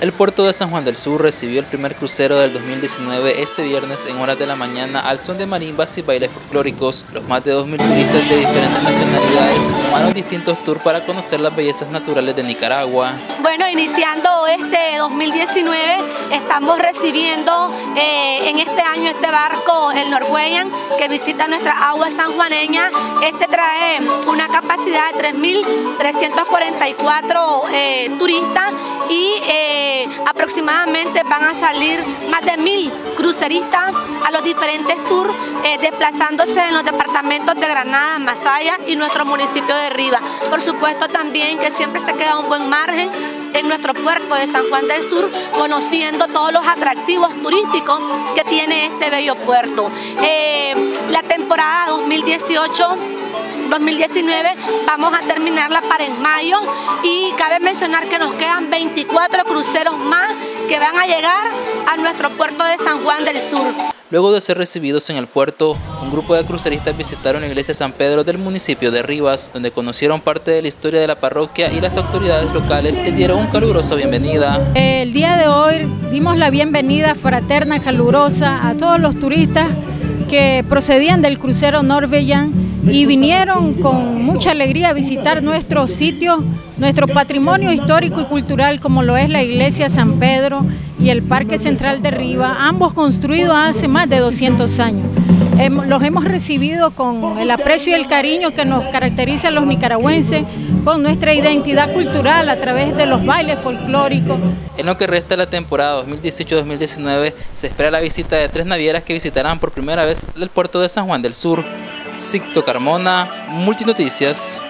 El puerto de San Juan del Sur recibió el primer crucero del 2019 este viernes en horas de la mañana al son de marimbas y bailes folclóricos. Los más de 2.000 turistas de diferentes nacionalidades tomaron distintos tours para conocer las bellezas naturales de Nicaragua. Bueno, iniciando este 2019 estamos recibiendo eh, en este año este barco, el Norwegian, que visita nuestra agua sanjuaneña. Este trae una capacidad de 3.344 eh, turistas y eh, aproximadamente van a salir más de mil cruceristas a los diferentes tours eh, desplazándose en los departamentos de Granada, Masaya y nuestro municipio de Riva. Por supuesto también que siempre se queda un buen margen en nuestro puerto de San Juan del Sur, conociendo todos los atractivos turísticos que tiene este bello puerto. Eh, la temporada 2018 2019 vamos a terminarla para en mayo y cabe mencionar que nos quedan 24 cruceros más que van a llegar a nuestro puerto de San Juan del Sur. Luego de ser recibidos en el puerto, un grupo de cruceristas visitaron la iglesia San Pedro del municipio de Rivas, donde conocieron parte de la historia de la parroquia y las autoridades locales les dieron un caluroso bienvenida. El día de hoy dimos la bienvenida fraterna, calurosa a todos los turistas que procedían del crucero Norwegian y vinieron con mucha alegría a visitar nuestro sitio, nuestro patrimonio histórico y cultural como lo es la iglesia San Pedro y el Parque Central de Riva, ambos construidos hace más de 200 años. Los hemos recibido con el aprecio y el cariño que nos caracteriza a los nicaragüenses, con nuestra identidad cultural a través de los bailes folclóricos. En lo que resta de la temporada 2018-2019 se espera la visita de tres navieras que visitarán por primera vez el puerto de San Juan del Sur. Sicto Carmona, Multinoticias.